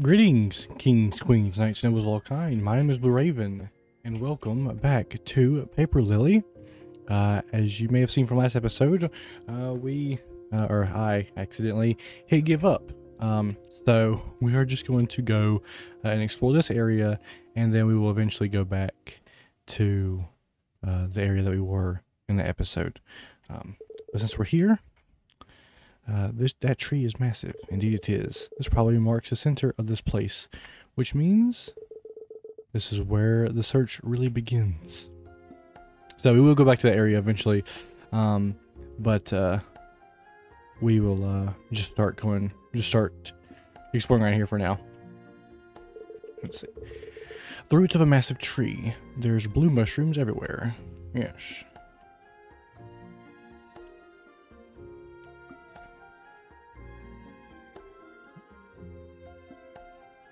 Greetings, kings, queens, knights, nobles of all kind. My name is BleweRaven, and welcome back to Paper Lily. Uh, as you may have seen from last episode, uh, we, uh, or I, accidentally hit give up. Um, so we are just going to go uh, and explore this area, and then we will eventually go back to uh, the area that we were in the episode. Um, but since we're here, uh, this that tree is massive. Indeed, it is. This probably marks the center of this place, which means this is where the search really begins. So we will go back to that area eventually, um, but uh, we will uh, just start going, just start exploring right here for now. Let's see. The roots of a massive tree. There's blue mushrooms everywhere. Yes.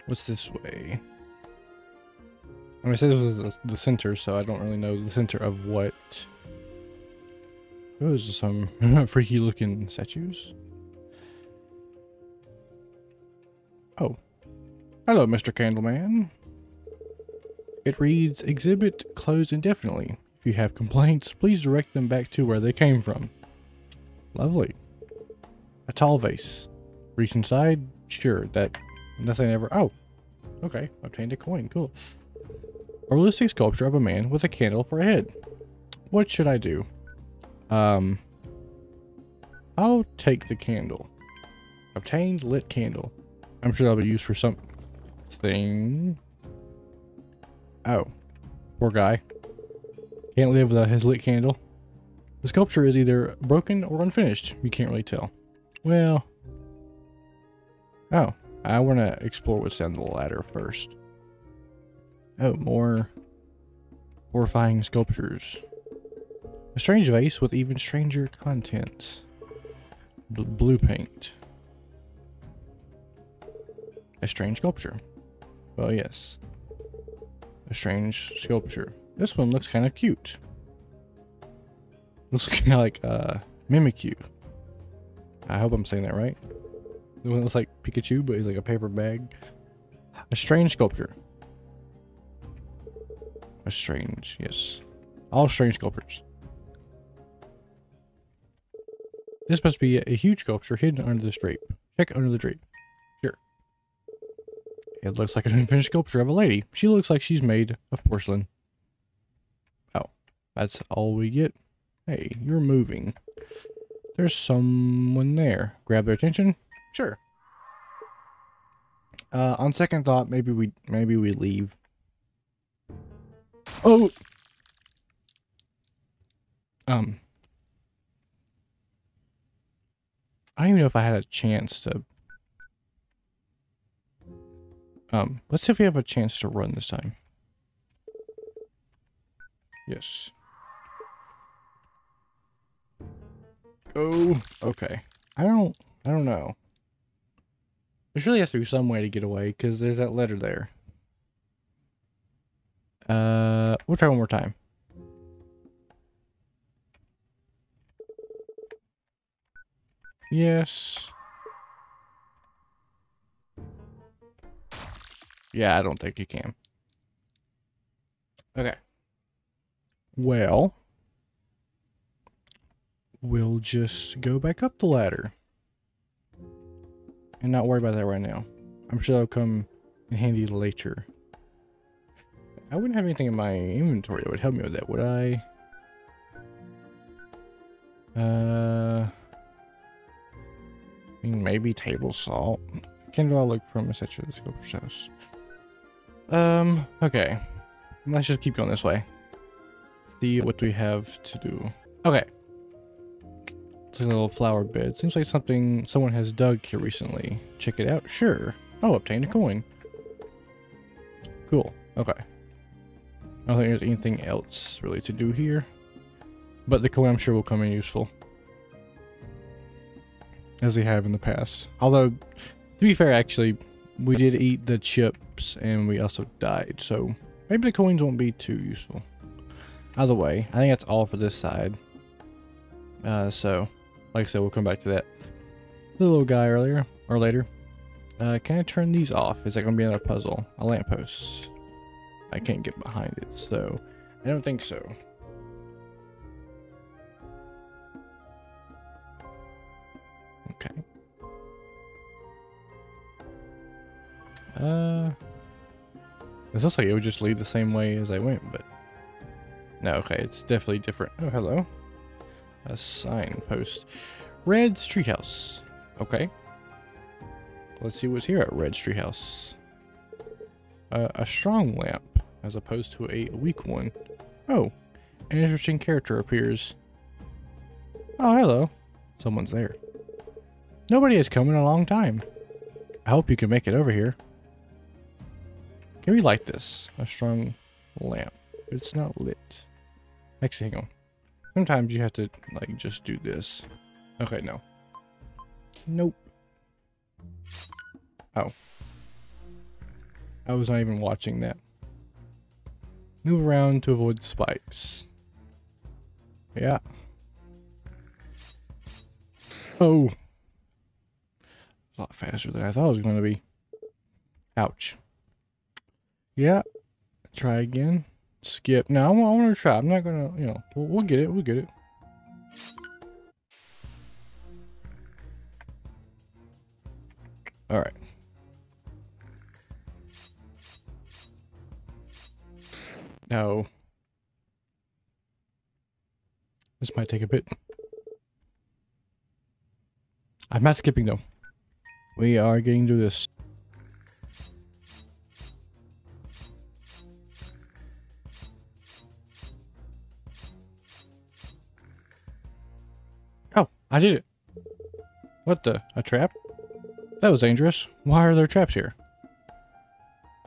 What's this way? I mean, I said this was the, the center, so I don't really know the center of what. Those are some freaky looking statues. Oh. Hello, Mr. Candleman. It reads, Exhibit closed indefinitely. If you have complaints, please direct them back to where they came from. Lovely. A tall vase. Reach inside? Sure, that Nothing ever. Oh, okay. Obtained a coin. Cool. A realistic sculpture of a man with a candle for a head. What should I do? Um, I'll take the candle. Obtained lit candle. I'm sure that'll be used for something. Oh, poor guy. Can't live without his lit candle. The sculpture is either broken or unfinished. You can't really tell. Well. Oh, I want to explore what's down the ladder first. Oh, more horrifying sculptures. A strange vase with even stranger contents. B blue paint. A strange sculpture. Well, yes. A strange sculpture. This one looks kind of cute. Looks kind of like uh, Mimikyu. I hope I'm saying that right. The one looks like Pikachu, but he's like a paper bag. A strange sculpture. A strange, yes. All strange sculptures. This must be a huge sculpture hidden under the drape. Check under the drape. Sure. It looks like an unfinished sculpture of a lady. She looks like she's made of porcelain. Oh, that's all we get. Hey, you're moving. There's someone there. Grab their attention. Sure. Uh, on second thought, maybe we maybe we leave. Oh. Um. I don't even know if I had a chance to. Um, let's see if we have a chance to run this time. Yes. Oh, Okay. I don't. I don't know. There surely has to be some way to get away, because there's that letter there. Uh, we'll try one more time. Yes. Yeah, I don't think you can. Okay. Well, we'll just go back up the ladder and not worry about that right now. I'm sure that'll come in handy later. I wouldn't have anything in my inventory that would help me with that, would I? Uh, I mean, maybe table salt. Can I look from a statue of the sculptor's house? Um, okay. Let's just keep going this way. See what we have to do. Okay. It's like a little flower bed. Seems like something someone has dug here recently. Check it out. Sure. Oh, obtain a coin. Cool. Okay. I don't think there's anything else really to do here. But the coin I'm sure will come in useful. As they have in the past. Although, to be fair, actually, we did eat the chips and we also died. So, maybe the coins won't be too useful. Either way, I think that's all for this side. Uh, so, like I said, we'll come back to that. The little guy earlier or later. Uh, can I turn these off? Is that going to be another puzzle? A lamppost. I can't get behind it, so I don't think so. Okay. Uh, this looks like it would just lead the same way as I went, but no, okay, it's definitely different. Oh, hello. A signpost. Red's Treehouse. Okay. Let's see what's here at Red's Treehouse. Uh, a strong lamp, as opposed to a weak one. Oh, an interesting character appears. Oh, hello. Someone's there. Nobody has come in a long time. I hope you can make it over here. Can we light this? A strong lamp. It's not lit. Actually, hang on. Sometimes you have to, like, just do this. Okay, no. Nope. Oh. I was not even watching that. Move around to avoid spikes. Yeah. Oh. A lot faster than I thought it was going to be. Ouch. Yeah. Try again. Skip. Now I want to try. I'm not going to, you know, we'll, we'll get it. We'll get it. All right. No. This might take a bit. I'm not skipping though. We are getting through this. I did it. What the? A trap? That was dangerous. Why are there traps here?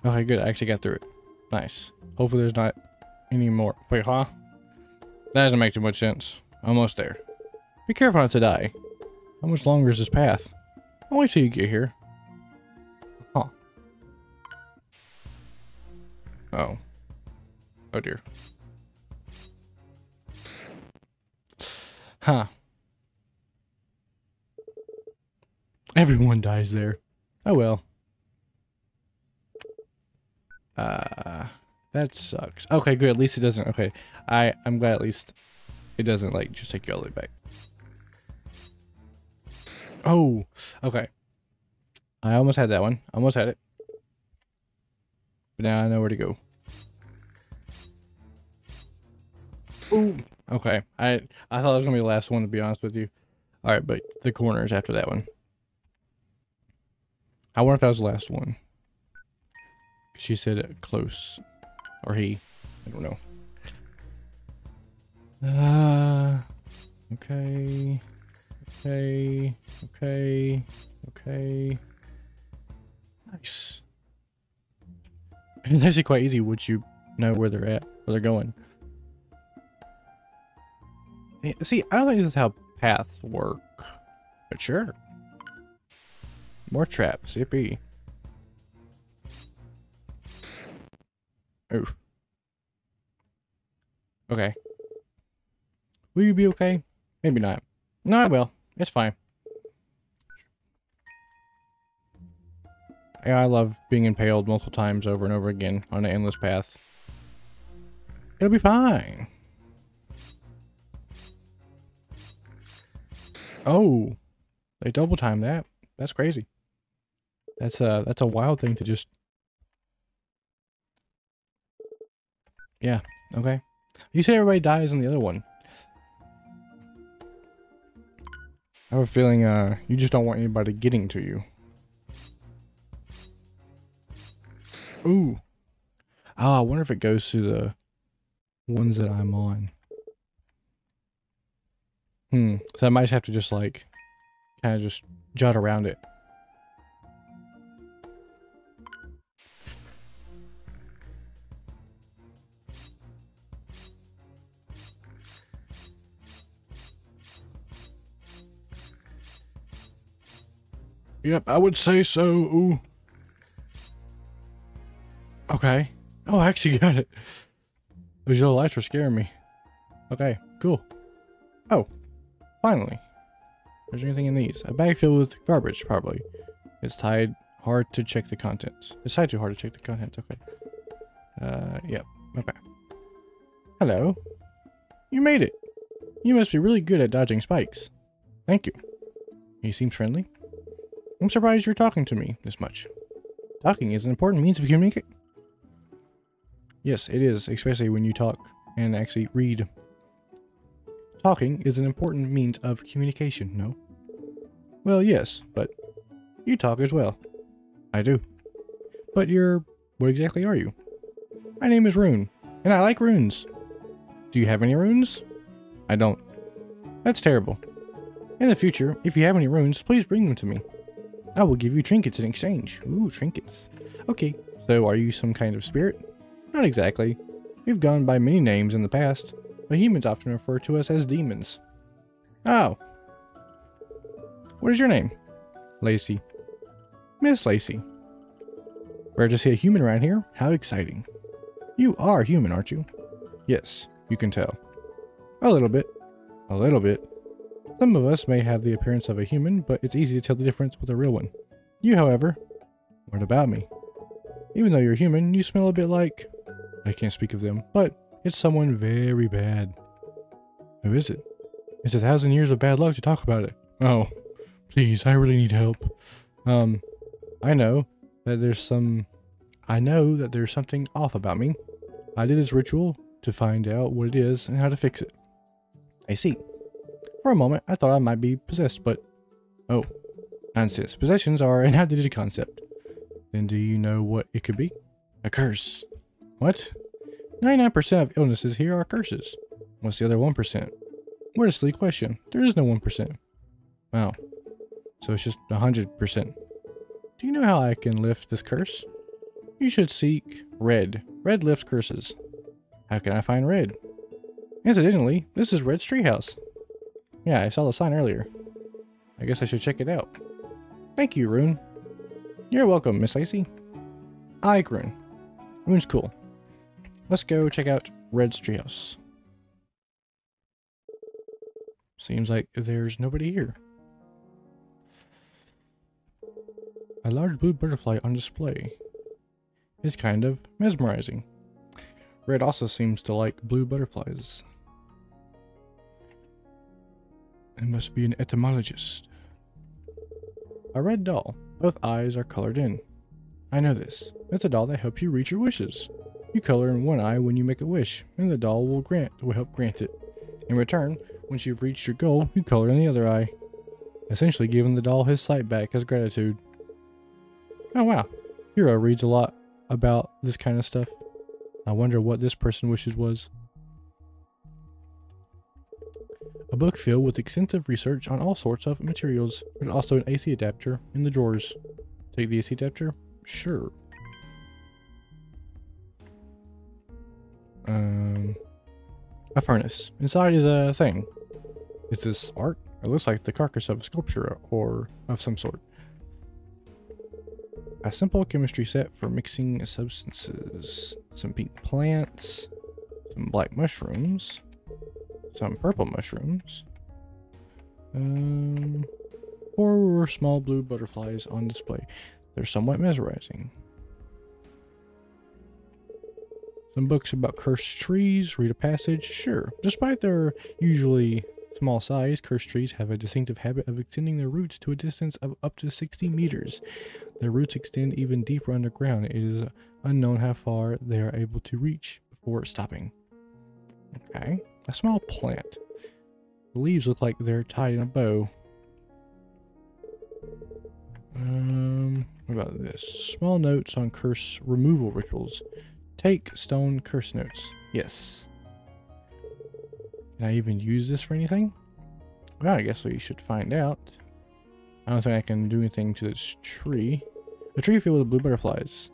Okay, good. I actually got through it. Nice. Hopefully there's not any more. Wait, huh? That doesn't make too much sense. Almost there. Be careful not to die. How much longer is this path? I'll wait till you get here. Huh. Oh. Oh dear. Huh. Everyone dies there. Oh well. Uh, that sucks. Okay, good. At least it doesn't. Okay, I I'm glad at least it doesn't like just take you all the way back. Oh, okay. I almost had that one. Almost had it. But now I know where to go. Ooh. Okay. I I thought it was gonna be the last one to be honest with you. All right, but the corners after that one. I wonder if that was the last one. She said close. Or he. I don't know. Uh, okay. Okay. Okay. Okay. Nice. It's actually quite easy once you know where they're at, where they're going. See, I don't think this is how paths work. But sure. More traps, yippee. Oof. Okay. Will you be okay? Maybe not. No, I will. It's fine. Yeah, I love being impaled multiple times over and over again on an endless path. It'll be fine. Oh, they double time that. That's crazy. That's a that's a wild thing to just. Yeah. Okay. You say everybody dies in the other one. I have a feeling uh you just don't want anybody getting to you. Ooh. Oh, I wonder if it goes to the ones that I'm on. Hmm. So I might just have to just like kind of just jot around it. Yep, I would say so. Ooh. Okay. Oh, I actually got it. Those yellow lights were scaring me. Okay, cool. Oh, finally. Is there anything in these? A bag filled with garbage, probably. It's tied Hard to check the contents. Decide too hard to check the contents. Okay. Uh, yep. Okay. Hello. You made it. You must be really good at dodging spikes. Thank you. He seems friendly. I'm surprised you're talking to me this much. Talking is an important means of communication. Yes, it is, especially when you talk and actually read. Talking is an important means of communication, no? Well, yes, but you talk as well. I do. But you're... what exactly are you? My name is Rune, and I like runes. Do you have any runes? I don't. That's terrible. In the future, if you have any runes, please bring them to me. I will give you trinkets in exchange. Ooh, trinkets. Okay, so are you some kind of spirit? Not exactly. We've gone by many names in the past, but humans often refer to us as demons. Oh. What is your name? Lacie. Miss Lacie. Rare to see a human around here? How exciting. You are human, aren't you? Yes, you can tell. A little bit. A little bit. Some of us may have the appearance of a human, but it's easy to tell the difference with a real one. You, however, what about me? Even though you're human, you smell a bit like... I can't speak of them, but it's someone very bad. Who is it? It's a thousand years of bad luck to talk about it. Oh, please, I really need help. Um, I know that there's some... I know that there's something off about me. I did this ritual to find out what it is and how to fix it. I see. For a moment, I thought I might be possessed, but... Oh, nonsense. Possessions are an outdated concept. Then do you know what it could be? A curse. What? 99% of illnesses here are curses. What's the other 1%? What a silly question. There is no 1%. Wow. So it's just 100%. Do you know how I can lift this curse? You should seek Red. Red lifts curses. How can I find Red? Incidentally, this is Red's treehouse. Yeah, I saw the sign earlier. I guess I should check it out. Thank you, Rune. You're welcome, Miss Icy. I like Rune. Rune's cool. Let's go check out Red's treehouse. Seems like there's nobody here. A large blue butterfly on display. is kind of mesmerizing. Red also seems to like blue butterflies. It must be an etymologist. A red doll. Both eyes are colored in. I know this. It's a doll that helps you reach your wishes. You color in one eye when you make a wish, and the doll will grant will help grant it. In return, once you've reached your goal, you color in the other eye, essentially giving the doll his sight back as gratitude. Oh wow, Hero reads a lot about this kind of stuff. I wonder what this person wishes was. Book filled with extensive research on all sorts of materials. There's also an AC adapter in the drawers. Take the AC adapter? Sure. Um, a furnace. Inside is a thing. Is this art? It looks like the carcass of a sculpture or of some sort. A simple chemistry set for mixing substances. Some pink plants. Some black mushrooms. Some purple mushrooms. Um, four small blue butterflies on display. They're somewhat mesmerizing. Some books about cursed trees. Read a passage. Sure. Despite their usually small size, cursed trees have a distinctive habit of extending their roots to a distance of up to 60 meters. Their roots extend even deeper underground. It is unknown how far they are able to reach before stopping. Okay. A small plant. The leaves look like they're tied in a bow. Um, what about this? Small notes on curse removal rituals. Take stone curse notes. Yes. Can I even use this for anything? Well, I guess we should find out. I don't think I can do anything to this tree. A tree filled with blue butterflies.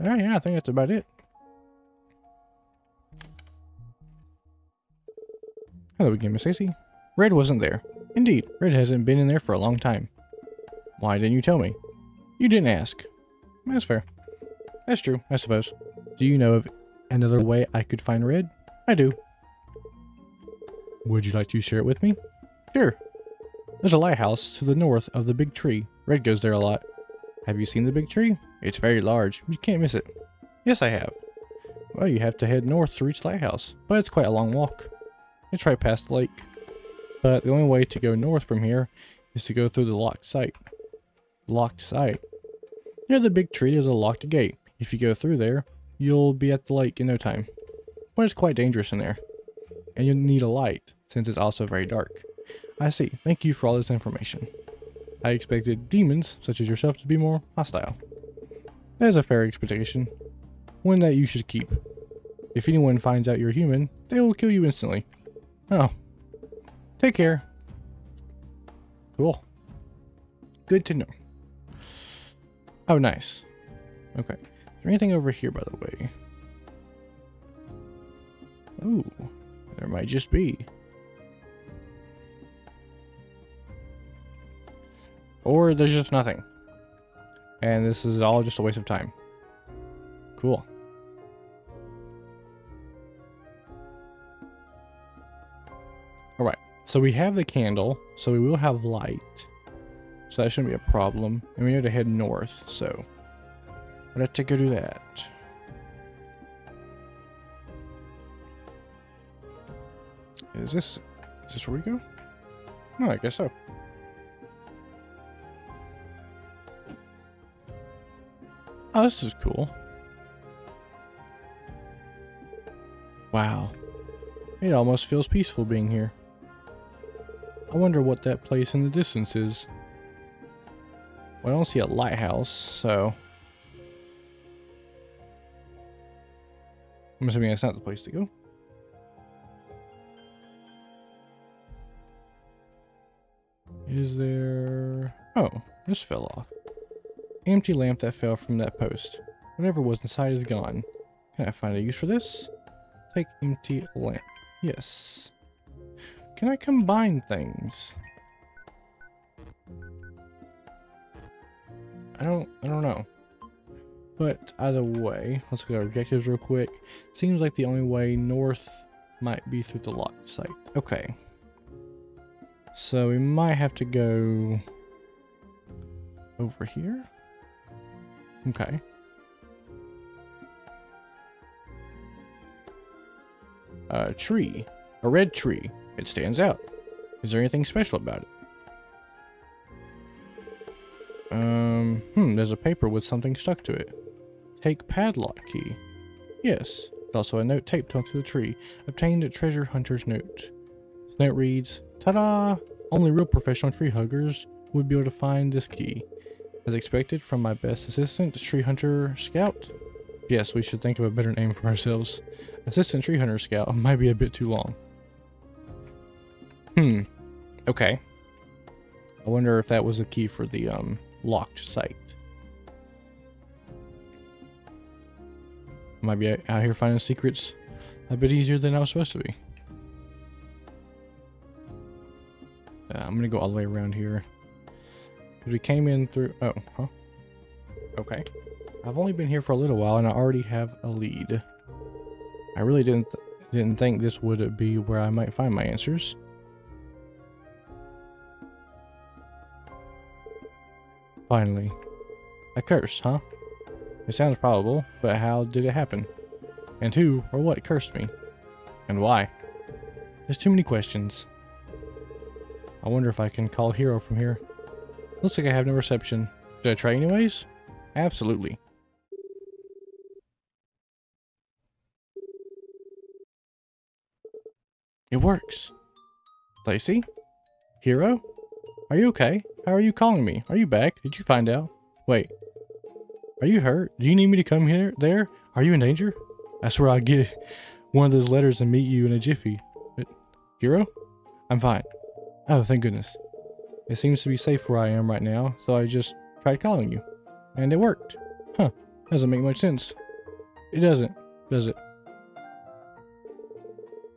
Alright, yeah, I think that's about it. Hello again, Miss Lacie. Red wasn't there. Indeed, Red hasn't been in there for a long time. Why didn't you tell me? You didn't ask. That's fair. That's true, I suppose. Do you know of another way I could find Red? I do. Would you like to share it with me? Sure. There's a lighthouse to the north of the big tree. Red goes there a lot. Have you seen the big tree? It's very large. You can't miss it. Yes, I have. Well, you have to head north to reach the lighthouse, but it's quite a long walk. It's right past the lake. But the only way to go north from here is to go through the locked site. Locked site. Near the big tree is a locked gate. If you go through there, you'll be at the lake in no time. But it's quite dangerous in there. And you'll need a light, since it's also very dark. I see. Thank you for all this information. I expected demons, such as yourself, to be more hostile. That is a fair expectation. One that you should keep. If anyone finds out you're human, they will kill you instantly. Oh. Take care. Cool. Good to know. Oh, nice. Okay. Is there anything over here, by the way? Ooh. There might just be. Or there's just nothing. And this is all just a waste of time. Cool. So we have the candle, so we will have light. So that shouldn't be a problem. And we need to head north, so let's go do that. Is this is this where we go? No, I guess so. Oh, this is cool. Wow. It almost feels peaceful being here. I wonder what that place in the distance is. Well, I don't see a lighthouse, so... I'm assuming that's not the place to go. Is there... Oh, this fell off. Empty lamp that fell from that post. Whatever was inside is gone. Can I find a use for this? Take empty lamp. Yes. Can I combine things? I don't I don't know. But either way, let's look at our objectives real quick. Seems like the only way north might be through the locked site. Okay. So we might have to go over here. Okay. A tree. A red tree. It stands out. Is there anything special about it? Um, hmm, there's a paper with something stuck to it. Take padlock key. Yes. There's also a note taped onto the tree. Obtained a treasure hunter's note. This note reads, Ta-da! Only real professional tree huggers would be able to find this key. As expected from my best assistant, Tree Hunter Scout. Yes, we should think of a better name for ourselves. Assistant Tree Hunter Scout might be a bit too long. Hmm. Okay. I wonder if that was the key for the um locked site. Might be out here finding secrets a bit easier than I was supposed to be. Uh, I'm gonna go all the way around here. Because we came in through... Oh, huh? Okay. I've only been here for a little while and I already have a lead. I really didn't th didn't think this would be where I might find my answers. Finally. A curse, huh? It sounds probable, but how did it happen? And who or what cursed me? And why? There's too many questions. I wonder if I can call Hero from here. Looks like I have no reception. Should I try anyways? Absolutely. It works. Lacie? Hero? Are you okay? How are you calling me? Are you back? Did you find out? Wait. Are you hurt? Do you need me to come here? There? Are you in danger? That's where I'll get one of those letters and meet you in a jiffy. Uh, but, Hero? I'm fine. Oh, thank goodness. It seems to be safe where I am right now, so I just tried calling you. And it worked. Huh. Doesn't make much sense. It doesn't, does it?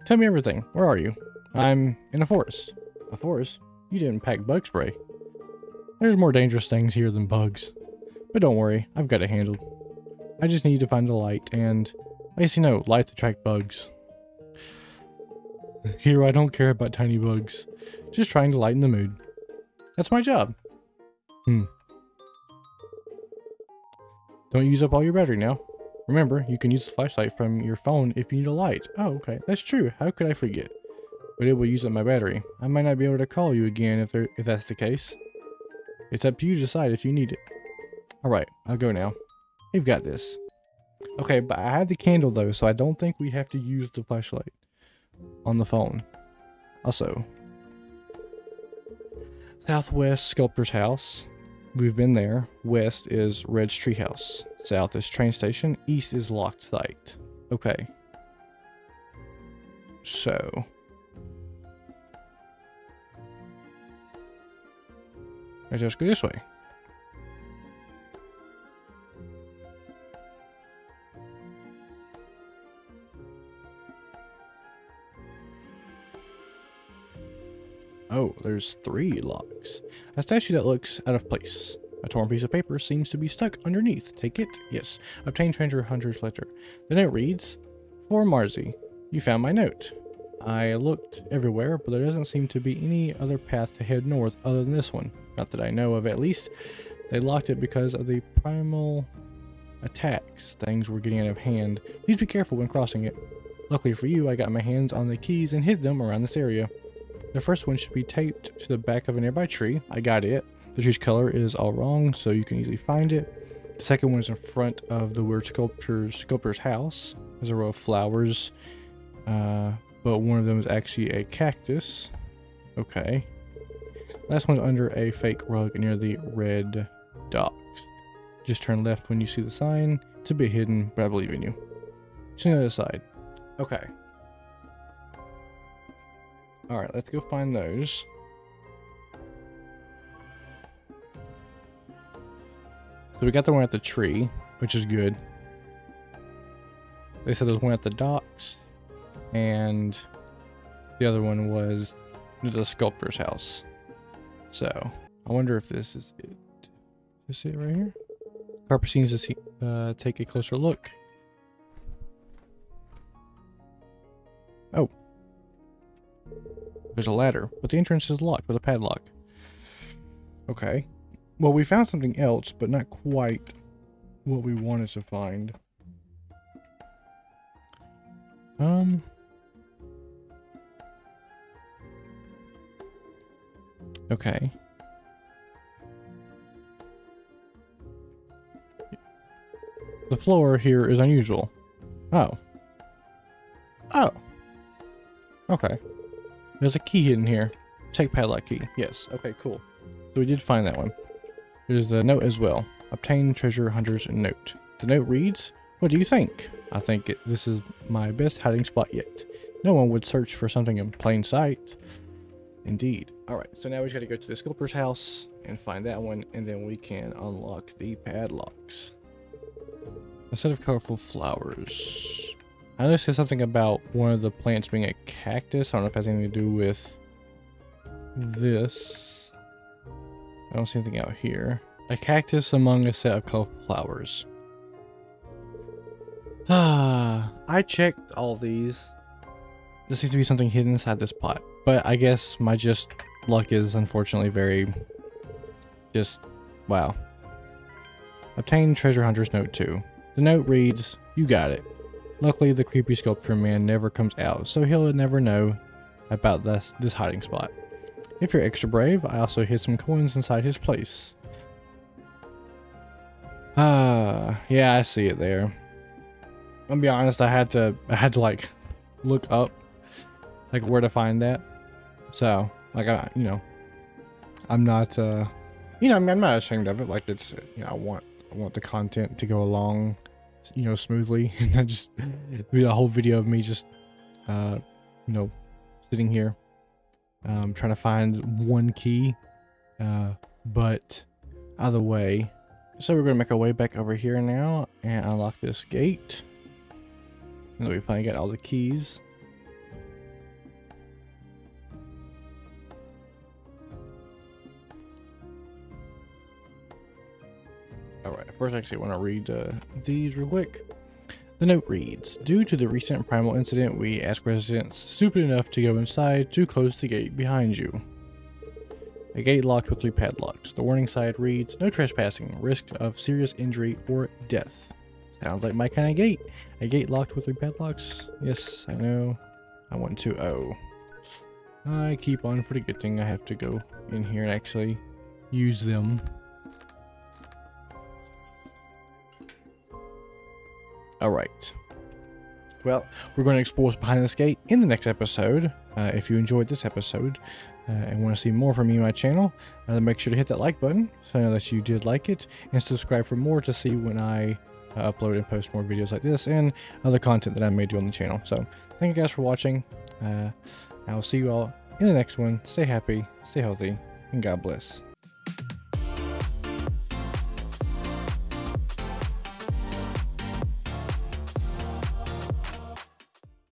Tell me everything. Where are you? I'm in a forest. A forest? You didn't pack bug spray. There's more dangerous things here than bugs. But don't worry, I've got it handled. I just need to find a light and... Basically no, lights attract bugs. Here I don't care about tiny bugs. Just trying to lighten the mood. That's my job. Hmm. Don't use up all your battery now. Remember, you can use the flashlight from your phone if you need a light. Oh, okay. That's true. How could I forget? But it will use up my battery. I might not be able to call you again if, there, if that's the case. It's up to you to decide if you need it. Alright, I'll go now. You've got this. Okay, but I have the candle though, so I don't think we have to use the flashlight on the phone. Also, Southwest Sculptor's House. We've been there. West is Red's Treehouse. South is train station. East is locked site. Okay. So. I just go this way. Oh, there's three locks. A statue that looks out of place. A torn piece of paper seems to be stuck underneath. Take it? Yes. Obtain treasure hunter's letter. The note reads, For Marzi, you found my note. I looked everywhere, but there doesn't seem to be any other path to head north other than this one. Not that I know of, at least. They locked it because of the primal attacks. Things were getting out of hand. Please be careful when crossing it. Luckily for you, I got my hands on the keys and hid them around this area. The first one should be taped to the back of a nearby tree. I got it. The tree's color is all wrong, so you can easily find it. The second one is in front of the weird sculptor's sculptor's house. There's a row of flowers, uh, but one of them is actually a cactus. Okay. Last one's under a fake rug near the red docks. Just turn left when you see the sign. It's a bit hidden, but I believe in you. See on the other side. Okay. Alright, let's go find those. So we got the one at the tree, which is good. They said there's one at the docks, and the other one was the sculptor's house. So, I wonder if this is it. Is it right here? Carper seems to see, uh, take a closer look. Oh, there's a ladder, but the entrance is locked with a padlock. Okay. Well, we found something else, but not quite what we wanted to find. Um... Okay. The floor here is unusual. Oh. Oh. Okay. There's a key hidden here. Take padlock key. Yes. Okay, cool. So we did find that one. There's a note as well. Obtain treasure hunter's note. The note reads, What do you think? I think it, this is my best hiding spot yet. No one would search for something in plain sight. Indeed. Alright, so now we just gotta go to the sculptor's house and find that one, and then we can unlock the padlocks. A set of colorful flowers. I it says something about one of the plants being a cactus. I don't know if it has anything to do with this. I don't see anything out here. A cactus among a set of colorful flowers. Ah, I checked all these. There seems to be something hidden inside this pot. But I guess my just luck is unfortunately very... Just... Wow. Obtain treasure hunter's note 2. The note reads, You got it. Luckily, the creepy sculpture man never comes out, so he'll never know about this, this hiding spot. If you're extra brave, I also hid some coins inside his place. Ah, yeah, I see it there. I'll be honest, I had to, I had to like look up like where to find that. So, like, I, you know, I'm not, uh, you know, I mean, I'm not ashamed of it. Like, it's, you know, I want, I want the content to go along you know, smoothly. And I just do a whole video of me just, uh, you know, sitting here, um, trying to find one key. Uh, but either way, so we're going to make our way back over here now and unlock this gate. And we finally got all the keys. First I actually want to read uh, these real quick. The note reads, Due to the recent primal incident, we ask residents stupid enough to go inside to close the gate behind you. A gate locked with three padlocks. The warning side reads, no trespassing, risk of serious injury or death. Sounds like my kind of gate. A gate locked with three padlocks. Yes, I know. I want to, oh. I keep on forgetting I have to go in here and actually use them. Alright. Well, we're going to explore what's behind this gate in the next episode. Uh, if you enjoyed this episode uh, and want to see more from me on my channel, uh, make sure to hit that like button so I know that you did like it, and subscribe for more to see when I uh, upload and post more videos like this and other content that I may do on the channel. So, thank you guys for watching. Uh, I will see you all in the next one. Stay happy, stay healthy, and God bless.